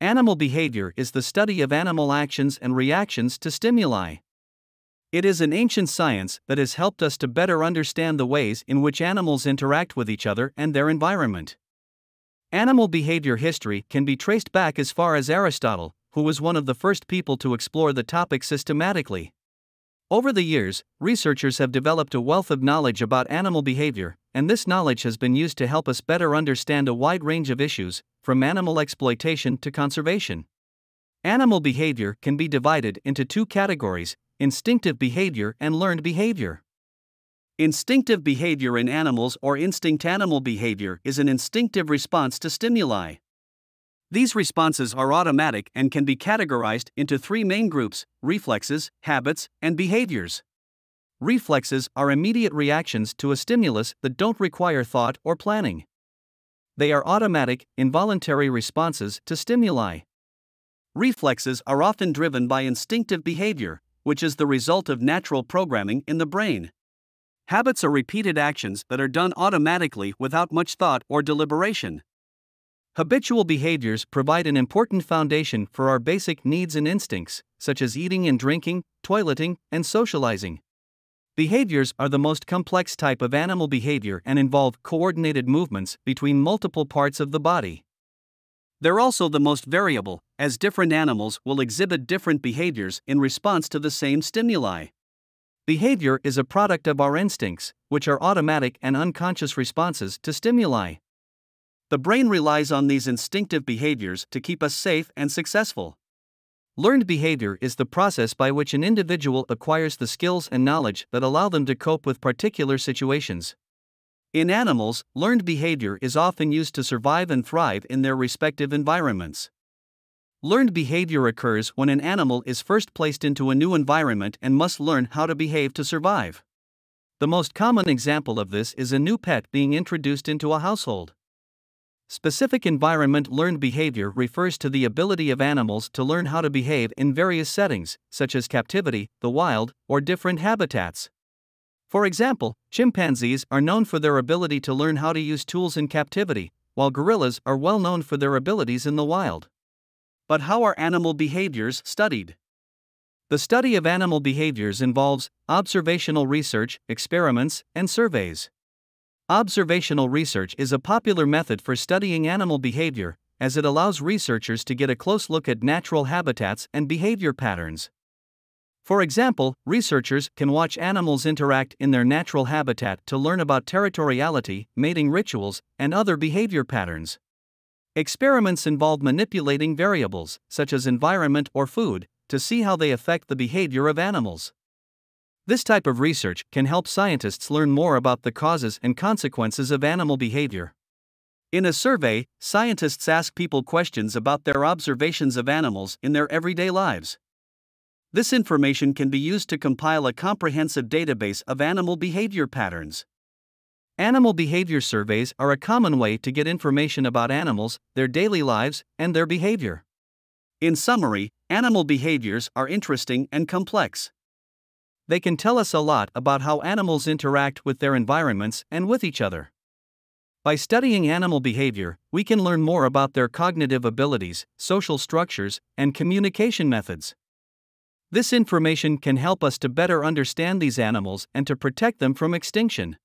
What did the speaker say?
Animal behavior is the study of animal actions and reactions to stimuli. It is an ancient science that has helped us to better understand the ways in which animals interact with each other and their environment. Animal behavior history can be traced back as far as Aristotle, who was one of the first people to explore the topic systematically. Over the years, researchers have developed a wealth of knowledge about animal behavior, and this knowledge has been used to help us better understand a wide range of issues, from animal exploitation to conservation. Animal behavior can be divided into two categories instinctive behavior and learned behavior. Instinctive behavior in animals or instinct animal behavior is an instinctive response to stimuli. These responses are automatic and can be categorized into three main groups reflexes, habits, and behaviors. Reflexes are immediate reactions to a stimulus that don't require thought or planning. They are automatic, involuntary responses to stimuli. Reflexes are often driven by instinctive behavior, which is the result of natural programming in the brain. Habits are repeated actions that are done automatically without much thought or deliberation. Habitual behaviors provide an important foundation for our basic needs and instincts, such as eating and drinking, toileting, and socializing. Behaviors are the most complex type of animal behavior and involve coordinated movements between multiple parts of the body. They're also the most variable, as different animals will exhibit different behaviors in response to the same stimuli. Behavior is a product of our instincts, which are automatic and unconscious responses to stimuli. The brain relies on these instinctive behaviors to keep us safe and successful. Learned behavior is the process by which an individual acquires the skills and knowledge that allow them to cope with particular situations. In animals, learned behavior is often used to survive and thrive in their respective environments. Learned behavior occurs when an animal is first placed into a new environment and must learn how to behave to survive. The most common example of this is a new pet being introduced into a household. Specific environment learned behavior refers to the ability of animals to learn how to behave in various settings, such as captivity, the wild, or different habitats. For example, chimpanzees are known for their ability to learn how to use tools in captivity, while gorillas are well known for their abilities in the wild. But how are animal behaviors studied? The study of animal behaviors involves observational research, experiments, and surveys. Observational research is a popular method for studying animal behavior, as it allows researchers to get a close look at natural habitats and behavior patterns. For example, researchers can watch animals interact in their natural habitat to learn about territoriality, mating rituals, and other behavior patterns. Experiments involve manipulating variables, such as environment or food, to see how they affect the behavior of animals. This type of research can help scientists learn more about the causes and consequences of animal behavior. In a survey, scientists ask people questions about their observations of animals in their everyday lives. This information can be used to compile a comprehensive database of animal behavior patterns. Animal behavior surveys are a common way to get information about animals, their daily lives, and their behavior. In summary, animal behaviors are interesting and complex. They can tell us a lot about how animals interact with their environments and with each other. By studying animal behavior, we can learn more about their cognitive abilities, social structures, and communication methods. This information can help us to better understand these animals and to protect them from extinction.